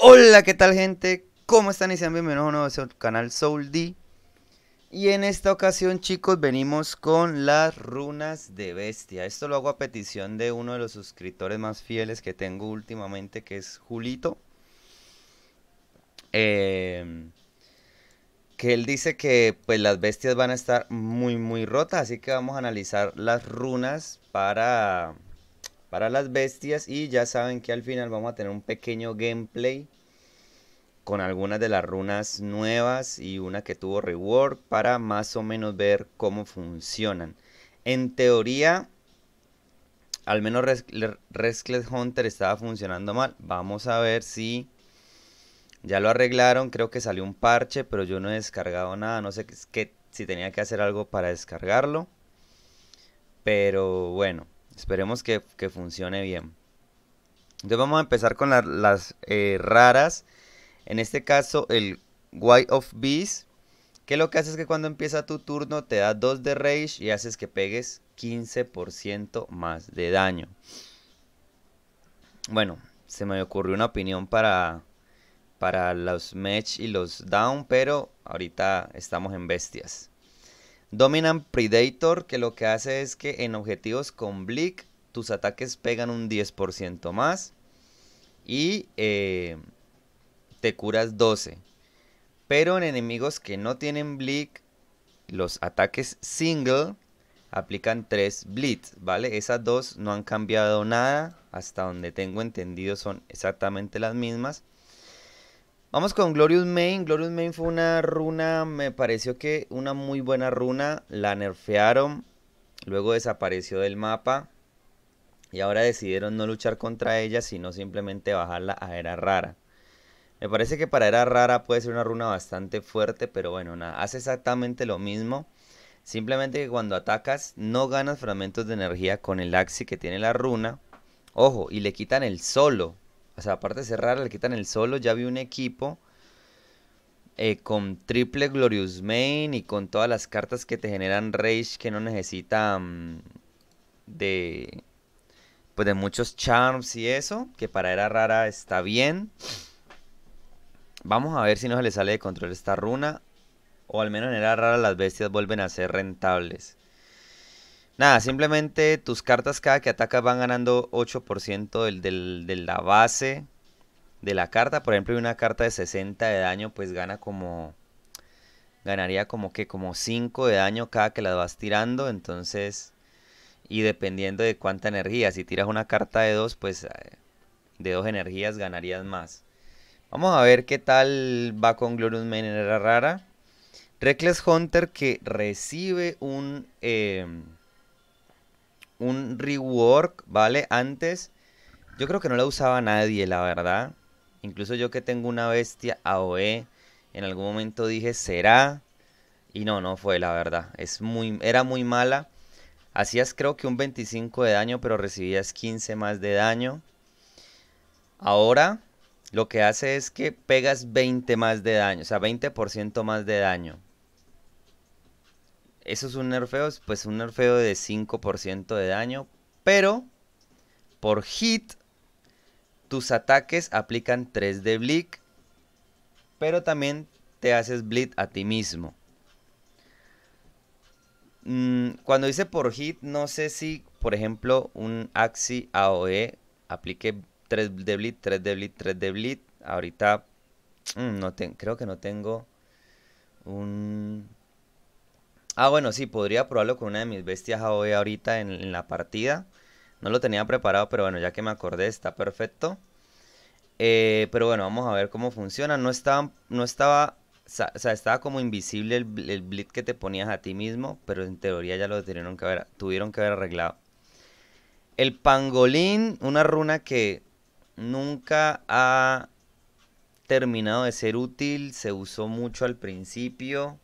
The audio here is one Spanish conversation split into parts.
Hola, ¿qué tal gente? ¿Cómo están? Y sean bienvenidos a un nuevo canal Soul D. Y en esta ocasión, chicos, venimos con las runas de bestia. Esto lo hago a petición de uno de los suscriptores más fieles que tengo últimamente, que es Julito. Em, que él dice que pues las bestias van a estar muy muy rotas, así que vamos a analizar las runas para para las bestias y ya saben que al final vamos a tener un pequeño gameplay con algunas de las runas nuevas y una que tuvo rework para más o menos ver cómo funcionan. En teoría, al menos Restless Hunter estaba funcionando mal. Vamos a ver si ya lo arreglaron. Creo que salió un parche, pero yo no he descargado nada. No sé qué, si tenía que hacer algo para descargarlo. Pero bueno. Esperemos que, funcione bien. Entonces vamos a empezar con las eh, raras. En este caso el White of Beast. Que lo que hace es que cuando empieza tu turno te da 2 de Rage y haces que pegues 15% más de daño. Bueno, se me ocurrió una opinión para, para los Match y los Down, pero ahorita estamos en bestias. Dominant Predator, que lo que hace es que en objetivos con Blick tus ataques pegan un 10% más y eh, te curas 12. Pero en enemigos que no tienen Blick, los ataques single aplican 3 Blitz, ¿vale? Esas dos no han cambiado nada, hasta donde tengo entendido son exactamente las mismas. Vamos con Glorious Main. Glorious Main fue una runa, me pareció que una muy buena runa. La nerfearon, luego desapareció del mapa. Y ahora decidieron no luchar contra ella, sino simplemente bajarla a era rara. Me parece que para era rara puede ser una runa bastante fuerte, pero bueno, nada, hace exactamente lo mismo. Simplemente que cuando atacas no ganas fragmentos de energía con el axi que tiene la runa. Ojo, y le quitan el solo. O sea, aparte de ser rara, le quitan el solo. Ya vi un equipo eh, con triple Glorious Main y con todas las cartas que te generan Rage que no necesitan de, pues de muchos charms y eso. Que para era rara está bien. Vamos a ver si no se le sale de control esta runa. O al menos en era rara las bestias vuelven a ser rentables. Nada, simplemente tus cartas cada que atacas van ganando 8% del, de la base de la carta. Por ejemplo, una carta de 60 de daño, pues gana como... Ganaría como que como 5 de daño cada que las vas tirando. Entonces... Y dependiendo de cuánta energía. Si tiras una carta de 2, pues eh, de 2 energías ganarías más. Vamos a ver qué tal va con Glorious Man en era rara. Reckless Hunter que recibe un... Eh, un rework, ¿vale? Antes yo creo que no la usaba nadie, la verdad. Incluso yo que tengo una bestia AOE, en algún momento dije, ¿será? Y no, no fue, la verdad. Es muy, era muy mala. Hacías creo que un 25 de daño, pero recibías 15 más de daño. Ahora lo que hace es que pegas 20 más de daño, o sea, 20% más de daño. Eso es un nerfeo, pues un nerfeo de 5% de daño. Pero por hit, tus ataques aplican 3 de bleed. Pero también te haces bleed a ti mismo. Mm, cuando dice por hit, no sé si, por ejemplo, un Axi AOE aplique 3 de bleed, 3 de bleed, 3 de bleed. Ahorita mm, no creo que no tengo un Ah, bueno, sí, podría probarlo con una de mis bestias AOE ahorita en, la partida. No lo tenía preparado, pero bueno, ya que me acordé, está perfecto. Eh, pero bueno, vamos a ver cómo funciona. No estaba, no estaba, o sea, estaba como invisible el, el blitz que te ponías a ti mismo, pero en teoría ya lo tuvieron que haber, tuvieron que haber arreglado. El pangolín, una runa que nunca ha terminado de ser útil, se usó mucho al principio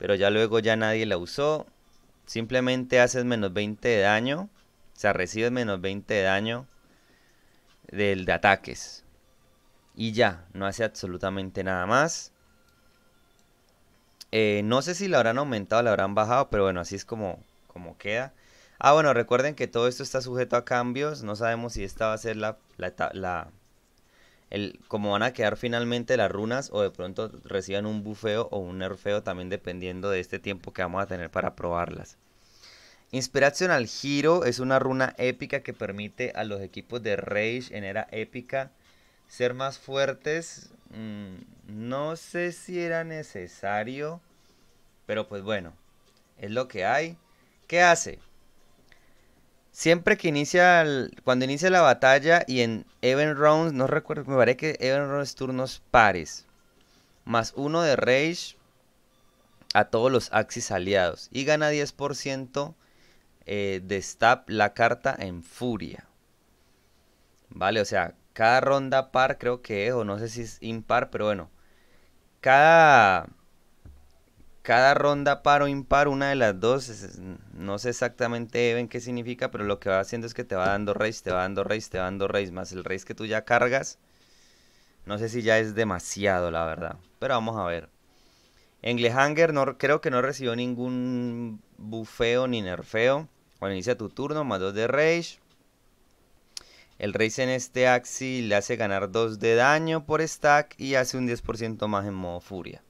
pero ya luego ya nadie la usó. Simplemente haces menos 20 de daño, o sea, recibes menos 20 de daño del de ataques. Y ya, no hace absolutamente nada más. Eh, no sé si la habrán aumentado o la habrán bajado, pero bueno, así es como, como queda. Ah, bueno, recuerden que todo esto está sujeto a cambios. No sabemos si esta va a ser la, la, el, cómo van a quedar finalmente las runas o de pronto reciban un bufeo o un nerfeo también dependiendo de este tiempo que vamos a tener para probarlas. Inspiración al giro es una runa épica que permite a los equipos de Rage en era épica ser más fuertes. Mm, no sé si era necesario, pero pues bueno, es lo que hay. ¿Qué hace? Siempre que inicia, cuando inicia la batalla y en Event Rounds, no recuerdo, me parece que Event Rounds turnos pares, más uno de Rage a todos los Axis aliados y gana 10% eh, de stab la carta en Furia. Vale, o sea, cada ronda par creo que es, o no sé si es impar, pero bueno, cada cada ronda par o impar, una de las dos, no sé exactamente Even qué significa, pero lo que va haciendo es que te va dando race, te va dando race, te va dando race, más el race que tú ya cargas. No sé si ya es demasiado, la verdad. Pero vamos a ver. Englehanger no, creo que no recibió ningún bufeo ni nerfeo. Cuando inicia tu turno, más 2 de rage. El race en este axi le hace ganar 2 de daño por stack y hace un 10% más en modo furia.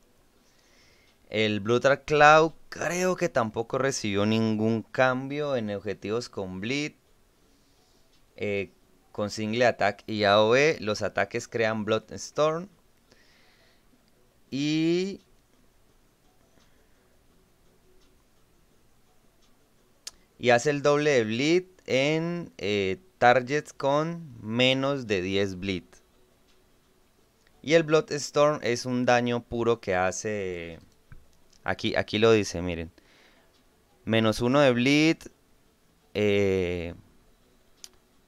El Brutal Cloud creo que tampoco recibió ningún cambio en objetivos con Bleed. Eh, con Single Attack y AOE los ataques crean Blood Storm. Y... Y hace el doble de Bleed en eh, targets con menos de 10 Bleed. Y el Blood Storm es un daño puro que hace Aquí, aquí lo dice, miren. Menos uno de bleed. Eh,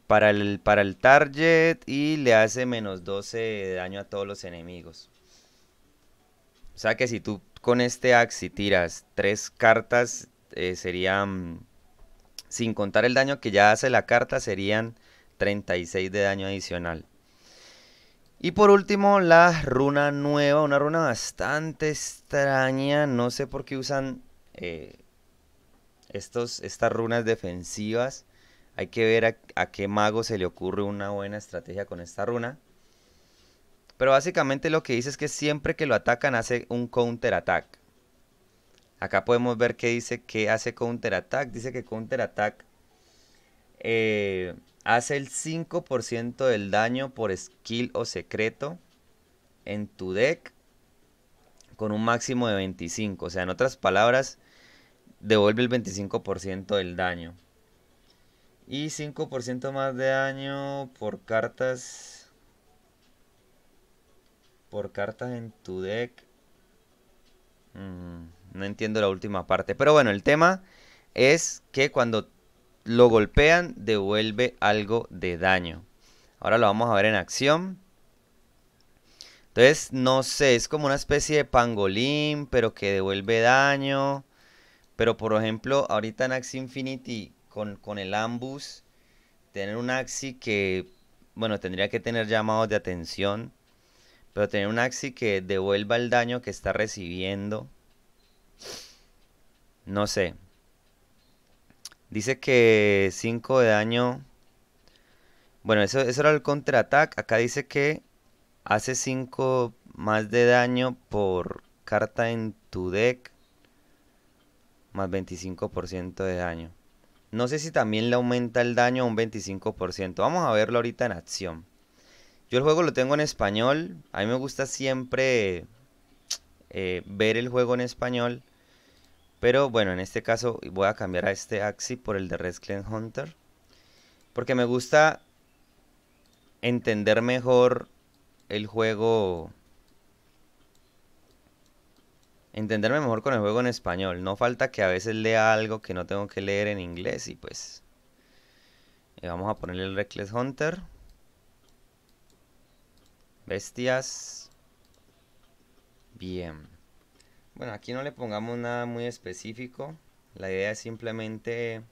para, el, para el target. Y le hace menos 12 de daño a todos los enemigos. O sea que si tú con este Axi tiras tres cartas. Eh, serían. Sin contar el daño que ya hace la carta. Serían 36 de daño adicional. Y por último, la runa nueva, una runa bastante extraña. No sé por qué usan eh, estos, estas runas defensivas. Hay que ver a, qué mago se le ocurre una buena estrategia con esta runa. Pero básicamente lo que dice es que siempre que lo atacan hace un counter attack. Acá podemos ver que dice que hace counter attack. Dice que counter attack eh, Hace el 5% del daño por skill o secreto en tu deck con un máximo de 25. O sea, en otras palabras, devuelve el 25% del daño. Y 5% más de daño por cartas. Por cartas en tu deck. Mm, no entiendo la última parte. Pero bueno, el tema es que cuando lo golpean, devuelve algo de daño. Ahora lo vamos a ver en acción. Entonces, no sé, es como una especie de pangolín, pero que devuelve daño. Pero por ejemplo, ahorita en Axie Infinity, con, con el Ambus, tener un Axie que, bueno, tendría que tener llamados de atención. Pero tener un Axie que devuelva el daño que está recibiendo. No sé. Dice que 5 de daño. Bueno, eso, era el contraataque. Acá dice que hace 5 más de daño por carta en tu deck. Más 25% de daño. No sé si también le aumenta el daño a un 25%. Vamos a verlo ahorita en acción. Yo el juego lo tengo en español. A mí me gusta siempre eh, ver el juego en español. Pero bueno, en este caso voy a cambiar a este Axi por el de Resclen Hunter. Porque me gusta entender mejor el juego. Entenderme mejor con el juego en español. No falta que a veces lea algo que no tengo que leer en inglés y pues... Eh, vamos a ponerle el Reckless Hunter. Bestias. Bien. Bueno, aquí no le pongamos nada muy específico. La idea es simplemente...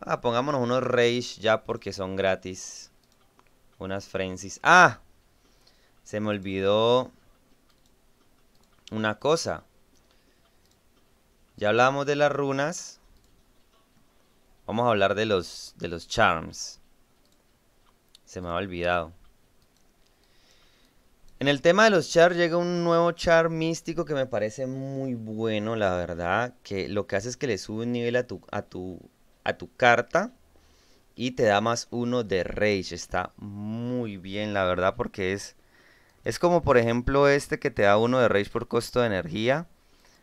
Ah, pongámonos unos Rage ya porque son gratis. Unas Frenzies. ¡Ah! Se me olvidó una cosa. Ya hablamos de las runas. Vamos a hablar de los, de los charms. Se me ha olvidado. En el tema de los char llega un nuevo char místico que me parece muy bueno, la verdad. Que lo que hace es que le sube un nivel a tu, a tu, a tu carta y te da más uno de rage. Está muy bien, la verdad, porque es, es como por ejemplo este que te da uno de rage por costo de energía.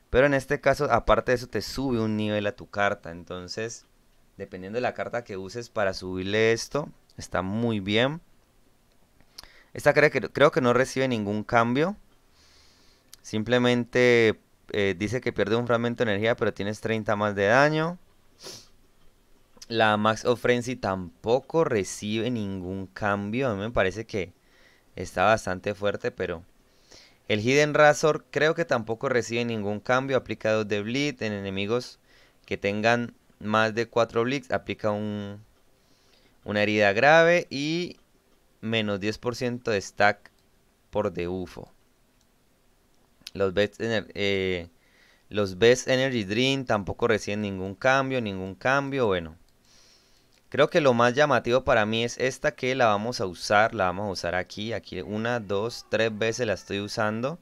Pero en este caso, aparte de eso, te sube un nivel a tu carta. Entonces, dependiendo de la carta que uses para subirle esto, está muy bien. Esta creo que, no recibe ningún cambio. Simplemente eh, dice que pierde un fragmento de energía, pero tienes 30 más de daño. La Max of Frenzy tampoco recibe ningún cambio. A mí me parece que está bastante fuerte, pero... El Hidden Razor creo que tampoco recibe ningún cambio. Aplica 2 de Bleed en enemigos que tengan más de 4 Bleeds. Aplica un, una herida grave y menos 10% de stack por UFO Los Best, eh, los Best Energy Dream tampoco reciben ningún cambio, ningún cambio. Bueno, creo que lo más llamativo para mí es esta que la vamos a usar. La vamos a usar aquí, aquí una, dos, tres veces la estoy usando.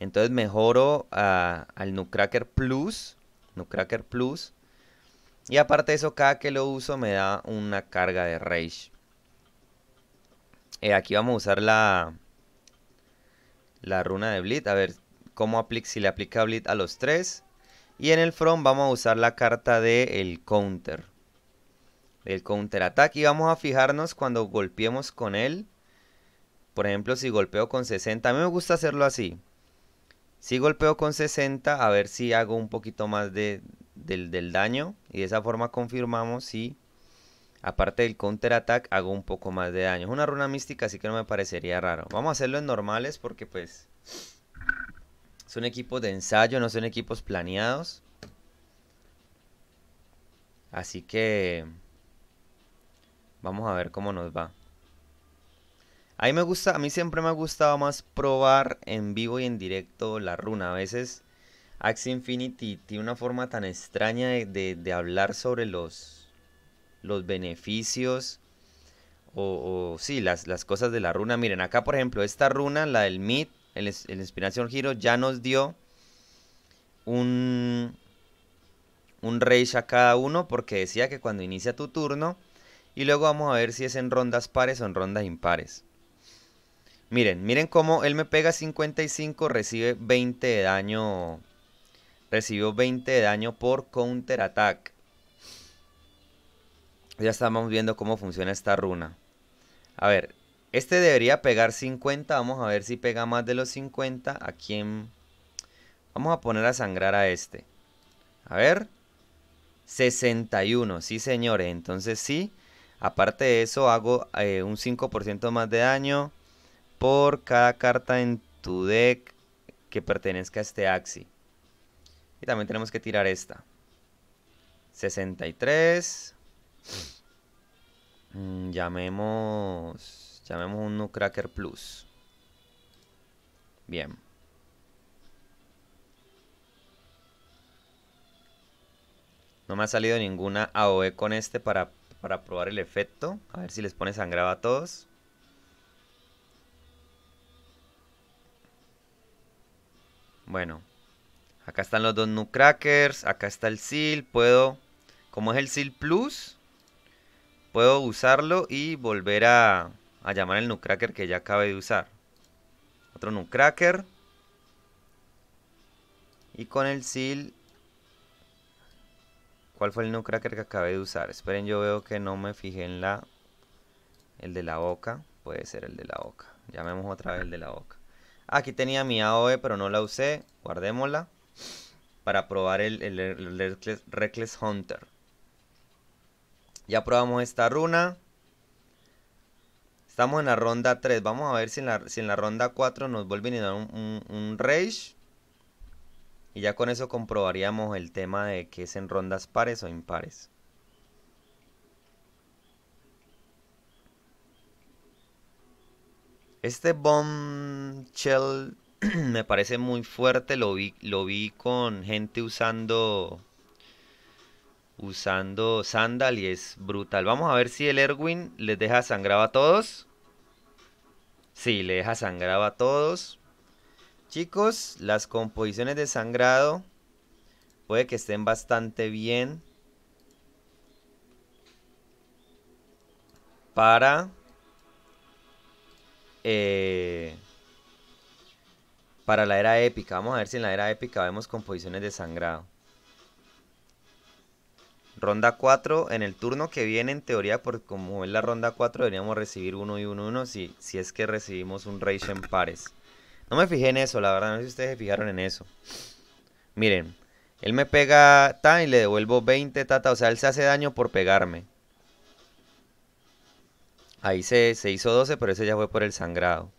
Entonces mejoro al Nucracker Plus. Nucracker Plus. Y aparte de eso, cada que lo uso me da una carga de Rage. Eh, aquí vamos a usar la, la runa de Bleed. A ver cómo aplica, si le aplica Bleed a los tres. Y en el front vamos a usar la carta de el counter. El counter attack. Y vamos a fijarnos cuando golpeemos con él. Por ejemplo, si golpeo con 60. A mí me gusta hacerlo así. Si golpeo con 60, a ver si hago un poquito más de, del, del daño. Y de esa forma confirmamos si Aparte del counter attack, hago un poco más de daño. Es una runa mística, así que no me parecería raro. Vamos a hacerlo en normales porque pues... Son equipos de ensayo, no son equipos planeados. Así que... Vamos a ver cómo nos va. A mí me gusta, a mí siempre me ha gustado más probar en vivo y en directo la runa. A veces Axie Infinity tiene una forma tan extraña de hablar sobre los los beneficios o, sí, las, las, cosas de la runa. Miren, acá por ejemplo, esta runa, la del Meet, el, el Inspiración Giro, ya nos dio un, un Rage a cada uno porque decía que cuando inicia tu turno y luego vamos a ver si es en rondas pares o en rondas impares. Miren, miren cómo él me pega 55, recibe 20 de daño. Recibió 20 de daño por counter attack. Ya estamos viendo cómo funciona esta runa. A ver, este debería pegar 50. Vamos a ver si pega más de los 50. ¿A quién? Vamos a poner a sangrar a este. A ver. 61. Sí, señores. Entonces sí. Aparte de eso, hago eh, un 5% más de daño por cada carta en tu deck que pertenezca a este Axi. Y también tenemos que tirar esta. 63. Mm, llamemos. Llamemos un Nucracker Plus. Bien. No me ha salido ninguna AOE con este para, para probar el efecto. A ver si les pone sangrado a todos. Bueno. Acá están los dos Nucrackers. Acá está el Seal. Puedo... Como es el Seal Plus puedo usarlo y volver a, llamar el Nucracker que ya acabé de usar. Otro Nucracker. Y con el Seal... ¿Cuál fue el Nucracker que acabé de usar? Esperen, yo veo que no me fijé en la... El de la boca. Puede ser el de la boca. Llamemos otra vez el de la boca. Aquí tenía mi AOE, pero no la usé. Guardémosla. Para probar el, el Reckless Hunter. Ya probamos esta runa. Estamos en la ronda 3. Vamos a ver si en la, ronda 4 nos vuelven a dar un, un, rage. Y ya con eso comprobaríamos el tema de que es en rondas pares o impares. Este Bombshell me parece muy fuerte. Lo vi, lo vi con gente usando usando Sandal y es brutal. Vamos a ver si el Erwin les deja sangrado a todos. Sí, le deja sangrado a todos. Chicos, las composiciones de sangrado puede que estén bastante bien. Para... Eh, para la era épica. Vamos a ver si en la era épica vemos composiciones de sangrado. Ronda 4, en el turno que viene, en teoría, por como es la ronda 4, deberíamos recibir 1 y 1, 1 si, si es que recibimos un Rage en pares. No me fijé en eso, la verdad, no sé si ustedes se fijaron en eso. Miren, él me pega ta y le devuelvo 20 tata, o sea, él se hace daño por pegarme. Ahí se, se hizo 12, pero ese ya fue por el sangrado.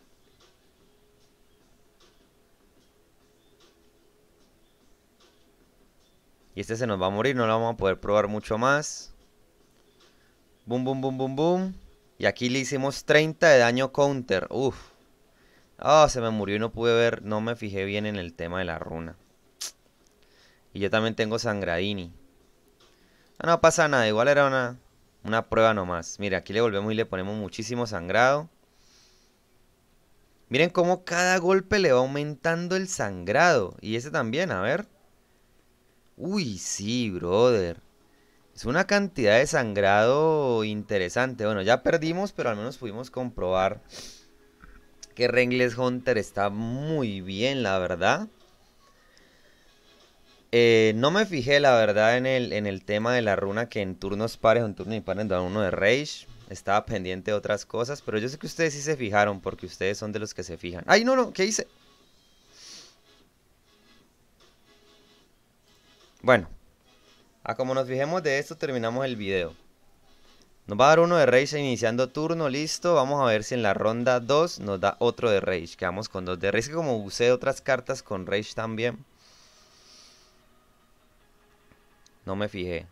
Y este se nos va a morir, no lo vamos a poder probar mucho más. Boom, boom, boom, boom, boom. Y aquí le hicimos 30 de daño counter. Uf. Ah, se me murió y no pude ver, no me fijé bien en el tema de la runa. Y yo también tengo sangradini. Ah, no pasa nada, igual era una, una prueba nomás. Mira, aquí le volvemos y le ponemos muchísimo sangrado. Miren cómo cada golpe le va aumentando el sangrado. Y ese también, a ver. Uy, sí, brother. Es una cantidad de sangrado interesante. Bueno, ya perdimos, pero al menos pudimos comprobar que Rengles Hunter está muy bien, la verdad. Eh, no me fijé, la verdad, en el, en el tema de la runa que en turnos pares o en turnos impares da uno de Rage. Estaba pendiente de otras cosas, pero yo sé que ustedes sí se fijaron porque ustedes son de los que se fijan. ¡Ay, no, no! ¿Qué hice? Bueno, a como nos fijemos de esto terminamos el video. Nos va a dar uno de Rage iniciando turno, listo. Vamos a ver si en la ronda 2 nos da otro de Rage. Quedamos con dos de Rage, que como usé otras cartas con Rage también. No me fijé.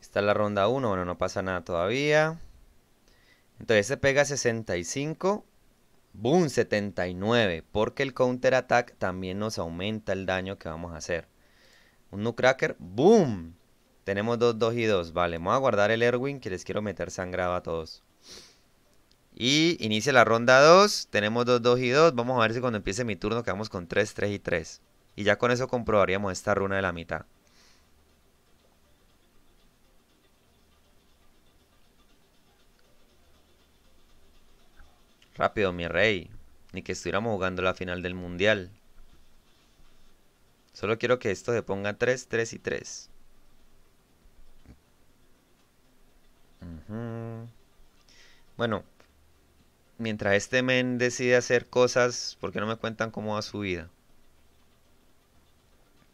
Esta es la ronda 1, bueno, no pasa nada todavía. Entonces se pega 65. Boom, 79. Porque el counter attack también nos aumenta el daño que vamos a hacer. Un Nutcracker. Boom. Tenemos 2, 2 y 2. Vale, vamos a guardar el Erwin que les quiero meter sangrado a todos. Y inicia la ronda 2. Tenemos 2, 2 y 2. Vamos a ver si cuando empiece mi turno quedamos con 3, 3 y 3. Y ya con eso comprobaríamos esta runa de la mitad. Rápido, mi rey. Ni que estuviéramos jugando la final del mundial. Solo quiero que esto se ponga 3, 3 y 3. Bueno, mientras este men decide hacer cosas, ¿por qué no me cuentan cómo va su vida?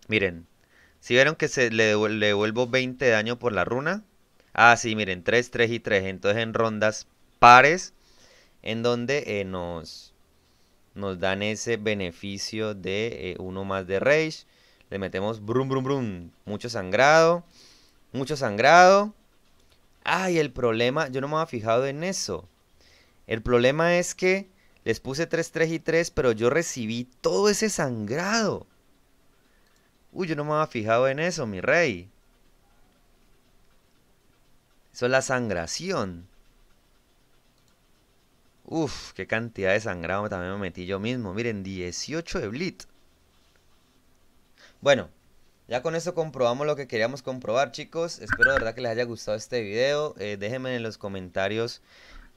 Miren, si vieron que se le, le devuelvo 20 de daño por la runa. Ah, sí, miren, 3, 3 y 3. Entonces en rondas pares en donde eh, nos, nos dan ese beneficio de eh, uno más de rage. Le metemos brum brum brum, mucho sangrado, mucho sangrado. Ay, el problema, yo no me había fijado en eso. El problema es que les puse 3, 3 y 3, pero yo recibí todo ese sangrado. Uy, yo no me había fijado en eso, mi rey. Eso es la sangración. Uf, qué cantidad de sangrado también me metí yo mismo. Miren, 18 de Blitz. Bueno, ya con eso comprobamos lo que queríamos comprobar, chicos. Espero de verdad que les haya gustado este video. Eh, déjenme en los comentarios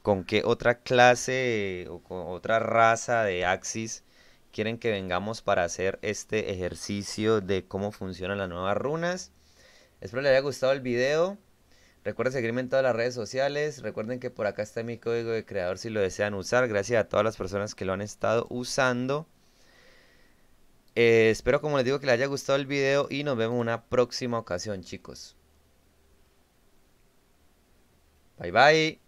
con qué otra clase o con otra raza de Axis quieren que vengamos para hacer este ejercicio de cómo funcionan las nuevas runas. Espero les haya gustado el video. Recuerden seguirme en todas las redes sociales. Recuerden que por acá está mi código de creador si lo desean usar. Gracias a todas las personas que lo han estado usando. Eh, espero como les digo que les haya gustado el video y nos vemos en una próxima ocasión chicos. Bye bye.